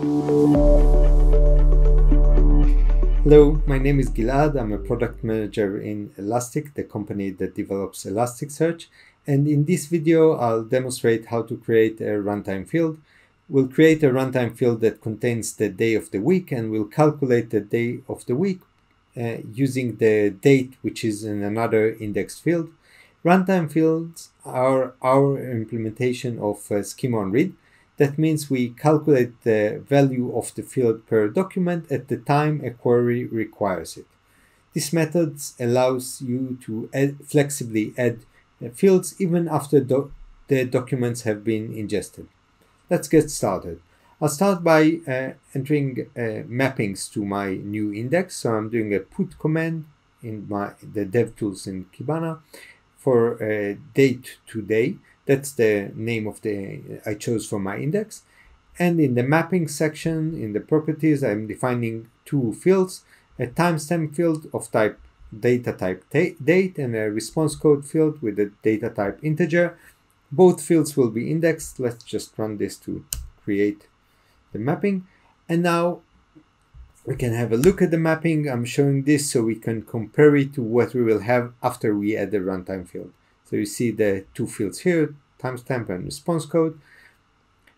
Hello, my name is Gilad. I'm a product manager in Elastic, the company that develops Elasticsearch. And in this video, I'll demonstrate how to create a runtime field. We'll create a runtime field that contains the day of the week and we'll calculate the day of the week uh, using the date, which is in another indexed field. Runtime fields are our implementation of uh, schema on read. That means we calculate the value of the field per document at the time a query requires it. This method allows you to add, flexibly add fields even after do the documents have been ingested. Let's get started. I'll start by uh, entering uh, mappings to my new index. So I'm doing a put command in my the DevTools in Kibana for uh, date to day. That's the name of the I chose for my index. And in the mapping section, in the properties, I'm defining two fields, a timestamp field of type data type date and a response code field with the data type integer. Both fields will be indexed. Let's just run this to create the mapping. And now we can have a look at the mapping. I'm showing this so we can compare it to what we will have after we add the runtime field. So you see the two fields here, timestamp and response code.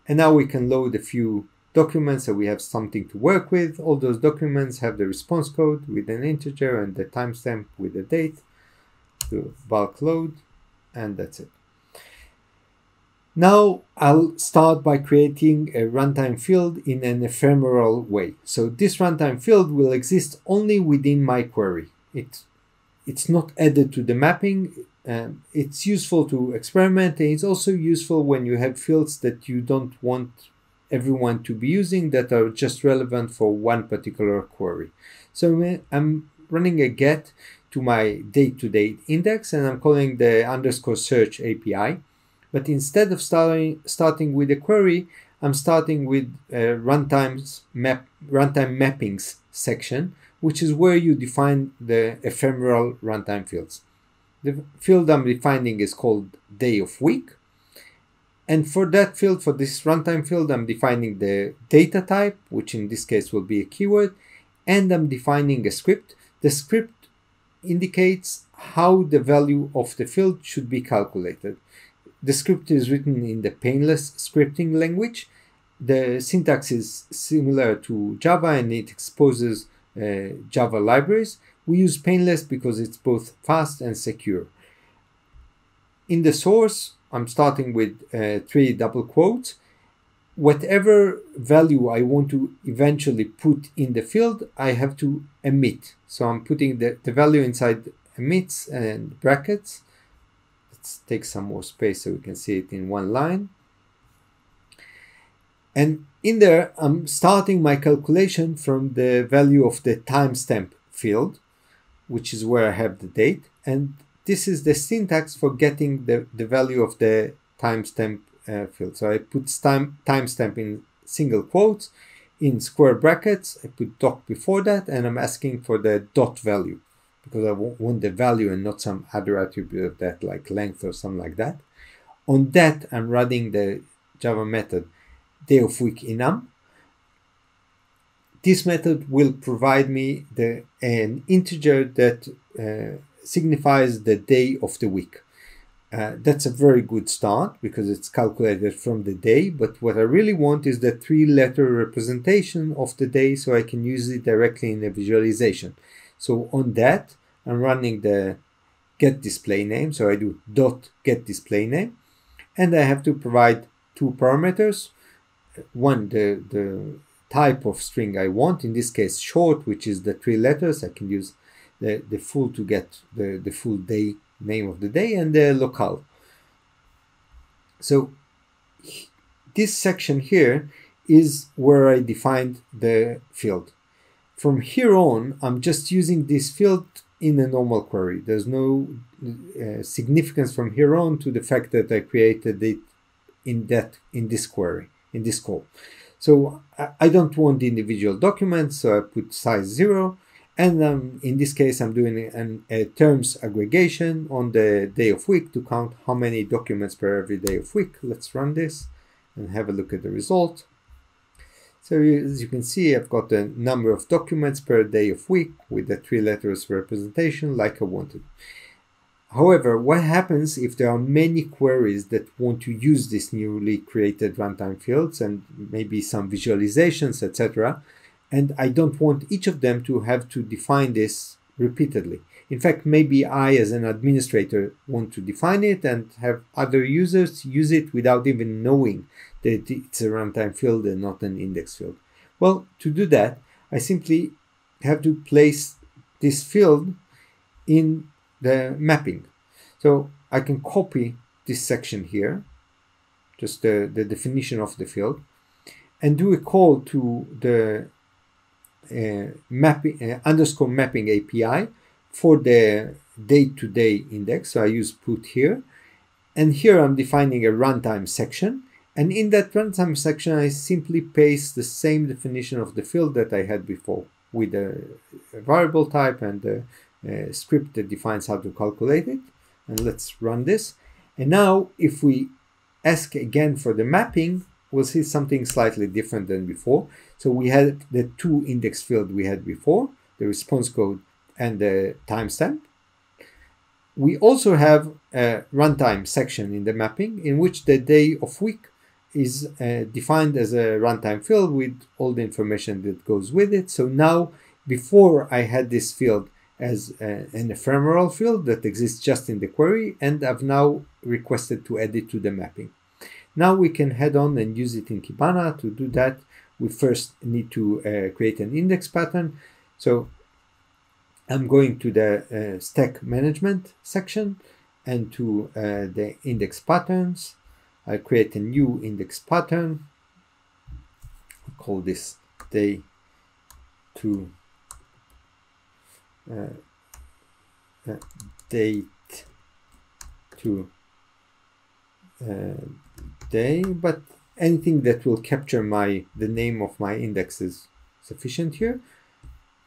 And now we can load a few documents so we have something to work with. All those documents have the response code with an integer and the timestamp with the date. To bulk load and that's it. Now I'll start by creating a runtime field in an ephemeral way. So this runtime field will exist only within my query. It, it's not added to the mapping. Um, it's useful to experiment and it's also useful when you have fields that you don't want everyone to be using that are just relevant for one particular query. So I'm running a get to my date-to-date index and I'm calling the underscore search API. But instead of starting, starting with a query, I'm starting with a runtimes map, runtime mappings section, which is where you define the ephemeral runtime fields. The field I'm defining is called day of week. And for that field, for this runtime field, I'm defining the data type, which in this case will be a keyword, and I'm defining a script. The script indicates how the value of the field should be calculated. The script is written in the painless scripting language. The syntax is similar to Java and it exposes uh, Java libraries. We use painless because it's both fast and secure. In the source, I'm starting with uh, three double quotes. Whatever value I want to eventually put in the field, I have to emit. So I'm putting the, the value inside emits and brackets let's take some more space so we can see it in one line. And in there, I'm starting my calculation from the value of the timestamp field, which is where I have the date. And this is the syntax for getting the, the value of the timestamp uh, field. So I put time timestamp in single quotes, in square brackets, I put doc before that, and I'm asking for the dot value because I want the value and not some other attribute of that like length or something like that. On that, I'm running the Java method day of week enum. This method will provide me the an integer that uh, signifies the day of the week. Uh, that's a very good start because it's calculated from the day. But what I really want is the three letter representation of the day so I can use it directly in a visualization. So on that, I'm running the get display name. So I do dot get display name. And I have to provide two parameters. One, the, the type of string I want, in this case short, which is the three letters. I can use the, the full to get the, the full day name of the day and the locale. So this section here is where I defined the field. From here on, I'm just using this field in a normal query. There's no uh, significance from here on to the fact that I created it in that in this query, in this call. So I don't want the individual documents, so I put size zero. And um, in this case, I'm doing an, a terms aggregation on the day of week to count how many documents per every day of week. Let's run this and have a look at the result. So as you can see, I've got a number of documents per day of week with the three letters representation like I wanted. However, what happens if there are many queries that want to use these newly created runtime fields and maybe some visualizations, etc. And I don't want each of them to have to define this repeatedly. In fact, maybe I as an administrator want to define it and have other users use it without even knowing that it's a runtime field and not an index field. Well, to do that, I simply have to place this field in the mapping. So I can copy this section here, just the, the definition of the field, and do a call to the uh, mapping uh, underscore mapping API for the day-to-day -day index. So I use put here. And here I'm defining a runtime section. And in that runtime section, I simply paste the same definition of the field that I had before with a, a variable type and the script that defines how to calculate it. And let's run this. And now if we ask again for the mapping, we'll see something slightly different than before. So we had the two index field we had before, the response code and the timestamp. We also have a runtime section in the mapping in which the day of week is uh, defined as a runtime field with all the information that goes with it. So now, before I had this field as a, an ephemeral field that exists just in the query, and I've now requested to add it to the mapping. Now we can head on and use it in Kibana. To do that, we first need to uh, create an index pattern. So I'm going to the uh, stack management section and to uh, the index patterns. I create a new index pattern. I'll call this day to uh, uh, date to uh, day, but anything that will capture my the name of my index is sufficient here.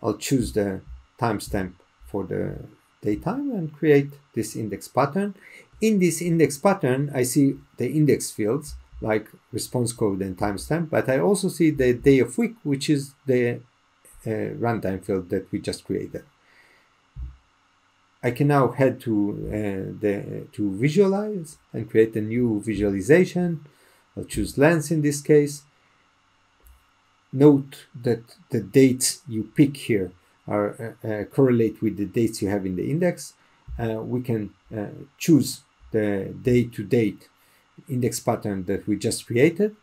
I'll choose the timestamp for the daytime and create this index pattern. In this index pattern, I see the index fields like response code and timestamp, but I also see the day of week, which is the uh, runtime field that we just created. I can now head to uh, the to visualize and create a new visualization. I'll choose lens in this case. Note that the dates you pick here are uh, uh, correlate with the dates you have in the index. Uh, we can uh, choose the day-to-date index pattern that we just created.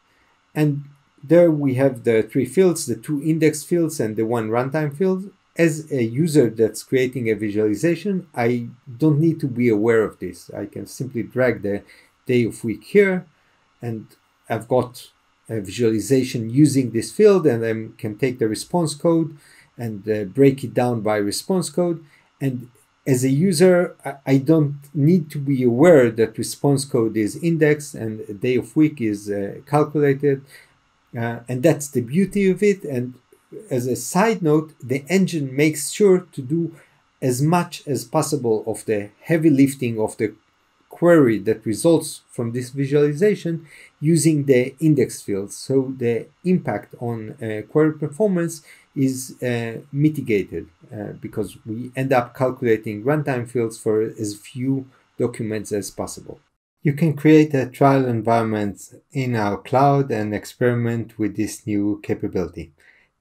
And there we have the three fields, the two index fields and the one runtime field as a user that's creating a visualization, I don't need to be aware of this. I can simply drag the day of week here and I've got a visualization using this field and I can take the response code and uh, break it down by response code. And as a user, I don't need to be aware that response code is indexed and day of week is uh, calculated. Uh, and that's the beauty of it. And as a side note, the engine makes sure to do as much as possible of the heavy lifting of the query that results from this visualization using the index fields. So the impact on uh, query performance is uh, mitigated uh, because we end up calculating runtime fields for as few documents as possible. You can create a trial environment in our cloud and experiment with this new capability.